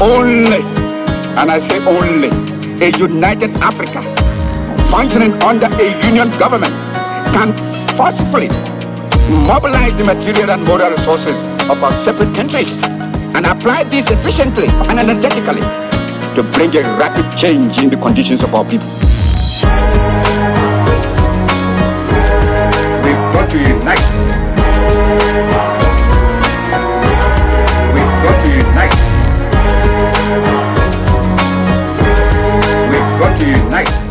Only, and I say only, a united Africa functioning under a union government can forcefully mobilize the material and moral resources of our separate countries and apply these efficiently and energetically to bring a rapid change in the conditions of our people. We've got to unite afternoon, night.